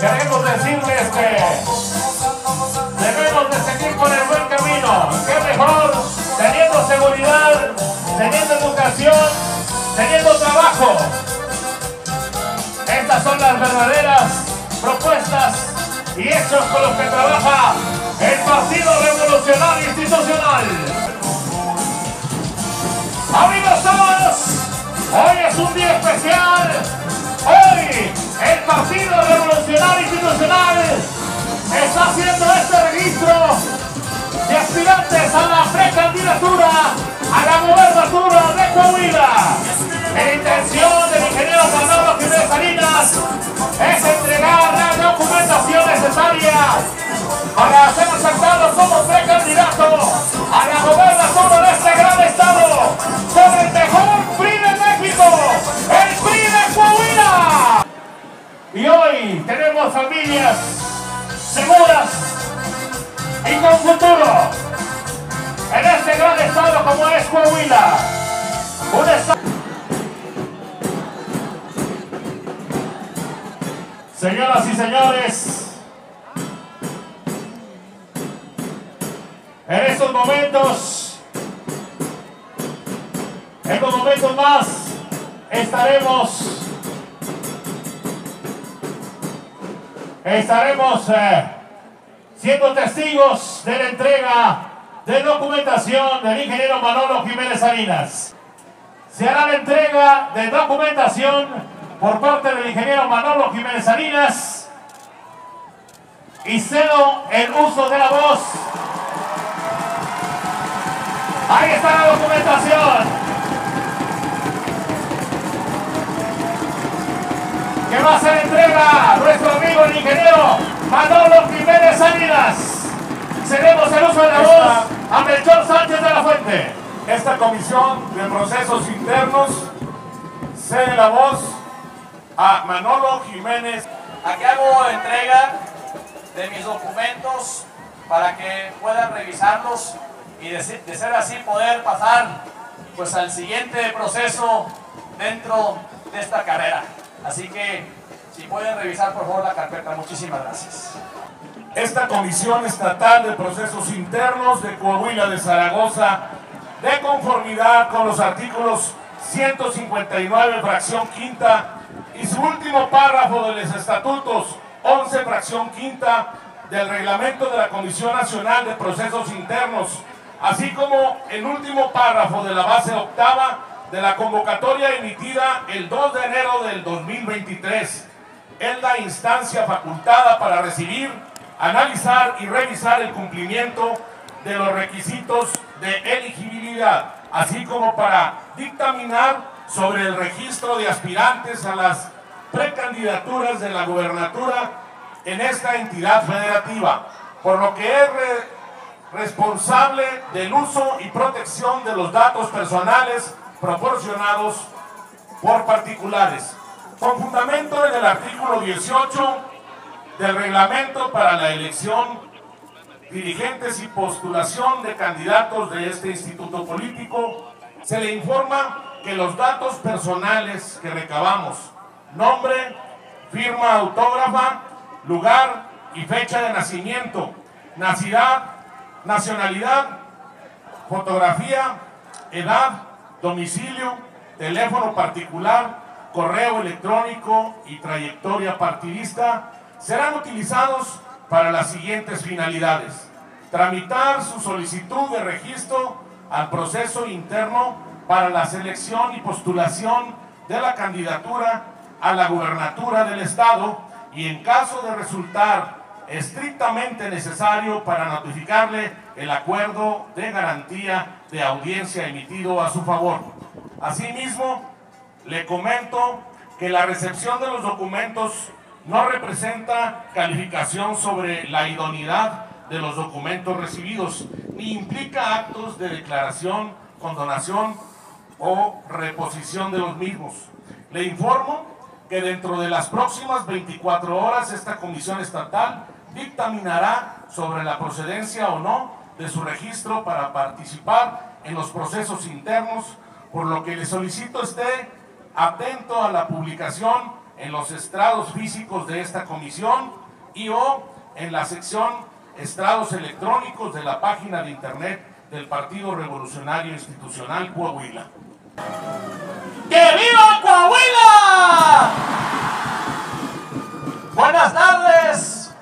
queremos decirles que debemos de seguir por el buen camino. Qué mejor teniendo seguridad, teniendo educación, teniendo trabajo. Estas son las verdaderas propuestas y hechos con los que trabaja el Partido Revolucionario Institucional. Partido Revolucionario Institucional está haciendo este registro de aspirantes a la precandidatura a la gobernatura de Coahuila. La intención del ingeniero Manolo Jiménez Salinas es entregar la documentación necesaria para ser Señoras y señores, en estos momentos, en los momentos más, estaremos, estaremos eh, siendo testigos de la entrega de documentación del ingeniero Manolo Jiménez Salinas. Se hará la entrega de documentación por parte del ingeniero Manolo Jiménez Salinas y cedo el uso de la voz. Ahí está la documentación. Que va a ser entrega nuestro amigo el ingeniero Manolo Jiménez Salinas. Cedemos el uso de la voz a Melchor Sánchez de la Fuente. Esta comisión de procesos internos cede la voz a Manolo Jiménez. Aquí hago entrega de mis documentos para que puedan revisarlos y de, ser así poder pasar pues al siguiente proceso dentro de esta carrera. Así que si pueden revisar por favor la carpeta, muchísimas gracias. Esta Comisión Estatal de Procesos Internos de Coahuila de Zaragoza, de conformidad con los artículos 159, fracción quinta, y su último párrafo de los estatutos 11, fracción quinta, del reglamento de la Comisión Nacional de Procesos Internos, así como el último párrafo de la base octava de la convocatoria emitida el 2 de enero del 2023. Es la instancia facultada para recibir, analizar y revisar el cumplimiento de los requisitos de elegibilidad, así como para dictaminar sobre el registro de aspirantes a las precandidaturas de la gubernatura en esta entidad federativa, por lo que es re responsable del uso y protección de los datos personales proporcionados por particulares. Con fundamento en el artículo 18 del reglamento para la elección, dirigentes y postulación de candidatos de este instituto político, se le informa que los datos personales que recabamos, nombre, firma autógrafa, lugar y fecha de nacimiento, nacidad, nacionalidad, fotografía, edad, domicilio, teléfono particular, correo electrónico y trayectoria partidista serán utilizados para las siguientes finalidades. Tramitar su solicitud de registro al proceso interno para la selección y postulación de la candidatura a la gubernatura del Estado y en caso de resultar estrictamente necesario para notificarle el acuerdo de garantía de audiencia emitido a su favor. Asimismo, le comento que la recepción de los documentos no representa calificación sobre la idoneidad de los documentos recibidos, ni implica actos de declaración, condonación o reposición de los mismos. Le informo que dentro de las próximas 24 horas esta comisión estatal dictaminará sobre la procedencia o no de su registro para participar en los procesos internos, por lo que le solicito esté atento a la publicación en los estrados físicos de esta comisión y o en la sección estrados electrónicos de la página de internet del Partido Revolucionario Institucional Coahuila. ¡Que viva Coahuila! Buenas tardes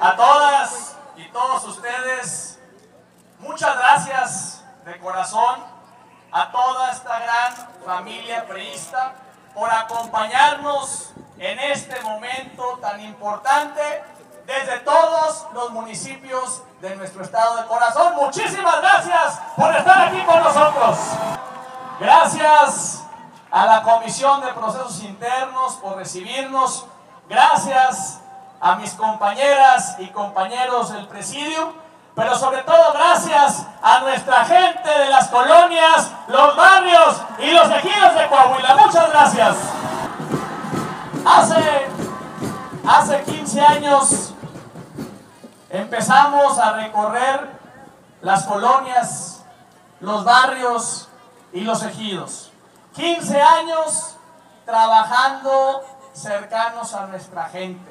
a todas y todos ustedes. Muchas gracias de corazón a toda esta gran familia preista por acompañarnos en este momento tan importante desde todos los municipios de nuestro estado de corazón. Muchísimas gracias por estar aquí con nosotros. Gracias a la Comisión de Procesos Internos por recibirnos. Gracias a mis compañeras y compañeros del presidio, pero sobre todo gracias a nuestra gente de las colonias, los barrios y los ejidos de Coahuila. Muchas gracias. Hace, hace 15 años empezamos a recorrer las colonias, los barrios y los ejidos. 15 años trabajando cercanos a nuestra gente.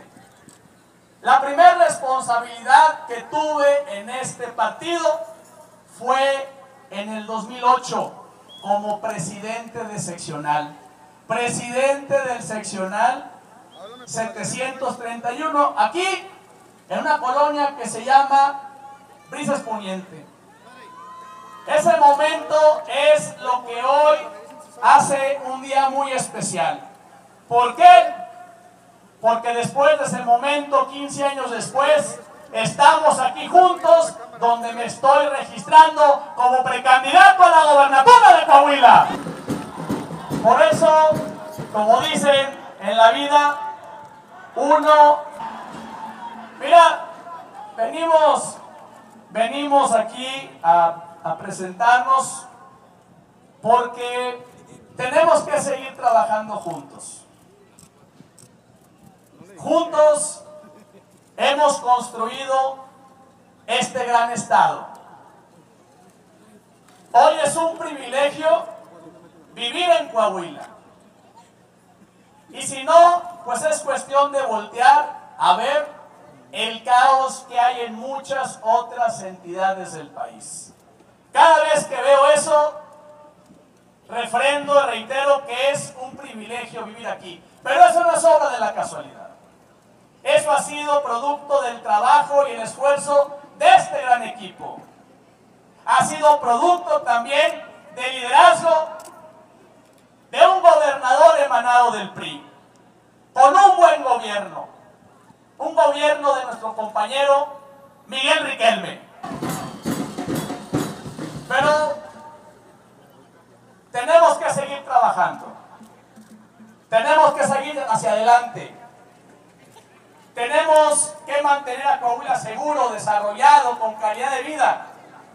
La primera responsabilidad que tuve en este partido fue en el 2008 como presidente de seccional. Presidente del seccional 731, aquí en una colonia que se llama Brisas Poniente. Ese momento es lo que hoy hace un día muy especial. ¿Por qué? Porque después de ese momento, 15 años después, estamos aquí juntos donde me estoy registrando como precandidato a la gobernatura de Coahuila. Por eso, como dicen en la vida, uno, mira, venimos, venimos aquí a, a presentarnos porque tenemos que seguir trabajando juntos. Juntos hemos construido este gran estado. Hoy es un privilegio vivir en Coahuila. Y si no, pues es cuestión de voltear a ver el caos que hay en muchas otras entidades del país. Cada vez que veo eso, refrendo y reitero que es un privilegio vivir aquí. Pero eso no es obra de la casualidad. Eso ha sido producto del trabajo y el esfuerzo de este gran equipo. Ha sido producto también del liderazgo de un gobernador emanado del PRI, con un buen gobierno, un gobierno de nuestro compañero Miguel Riquelme. Tenemos que seguir trabajando, tenemos que seguir hacia adelante. Tenemos que mantener a Coahuila seguro, desarrollado, con calidad de vida.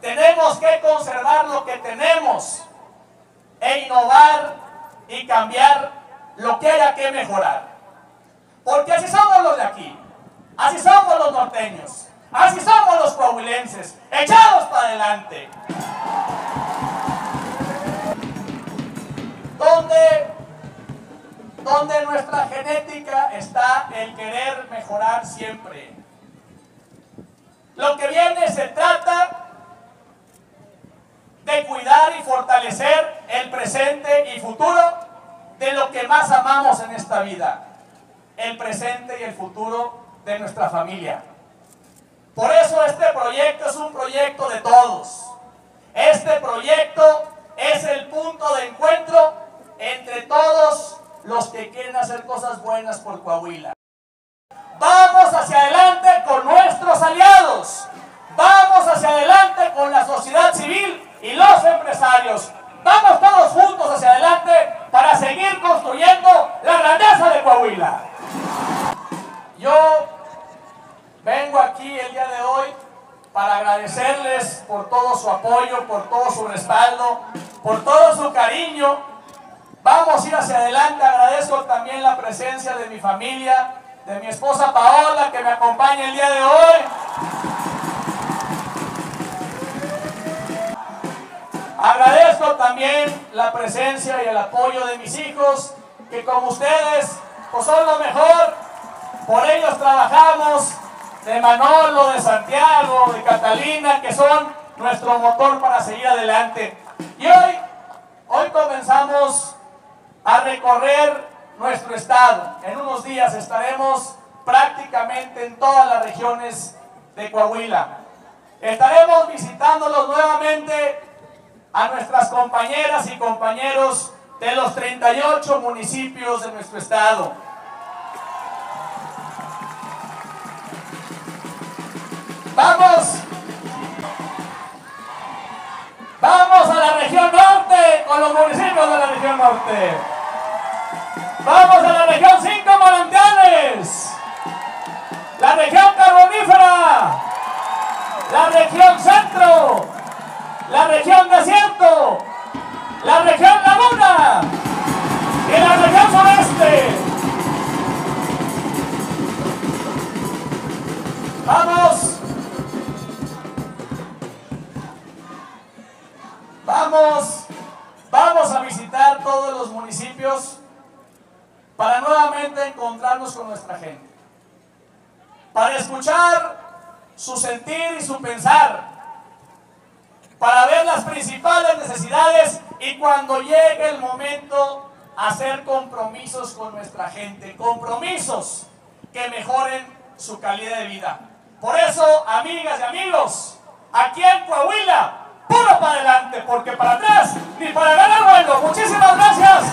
Tenemos que conservar lo que tenemos e innovar y cambiar lo que haya que mejorar. Porque así somos los de aquí, así somos los norteños, así somos los coahuilenses, echados para adelante. Donde donde nuestra genética está el querer mejorar siempre. Lo que viene se trata de cuidar y fortalecer el presente y futuro de lo que más amamos en esta vida, el presente y el futuro de nuestra familia. Por eso este proyecto es un proyecto de todos. Este proyecto es el punto de encuentro entre todos los que quieren hacer cosas buenas por Coahuila. Vamos hacia adelante con nuestros aliados. Vamos hacia adelante con la sociedad civil y los empresarios. Vamos todos juntos hacia adelante para seguir construyendo la grandeza de Coahuila. Yo vengo aquí el día de hoy para agradecerles por todo su apoyo, por todo su respaldo, por todo su cariño Vamos a ir hacia adelante. Agradezco también la presencia de mi familia, de mi esposa Paola, que me acompaña el día de hoy. Agradezco también la presencia y el apoyo de mis hijos, que como ustedes pues son lo mejor, por ellos trabajamos, de Manolo, de Santiago, de Catalina, que son nuestro motor para seguir adelante. Y hoy, hoy comenzamos a recorrer nuestro estado. En unos días estaremos prácticamente en todas las regiones de Coahuila. Estaremos visitándolos nuevamente a nuestras compañeras y compañeros de los 38 municipios de nuestro estado. Vamos, vamos a la región norte con los municipios de la región norte. Vamos a la región 5 manantiales, la región carbonífera, la región centro, la región desierto, la región laguna y la región sureste. Vamos. Vamos. Nuevamente encontrarnos con nuestra gente. Para escuchar su sentir y su pensar para ver las principales necesidades y cuando llegue el momento hacer compromisos con nuestra gente, compromisos que mejoren su calidad de vida. Por eso, amigas y amigos, aquí en Coahuila, puro para adelante, porque para atrás ni para ganar bueno. Muchísimas gracias.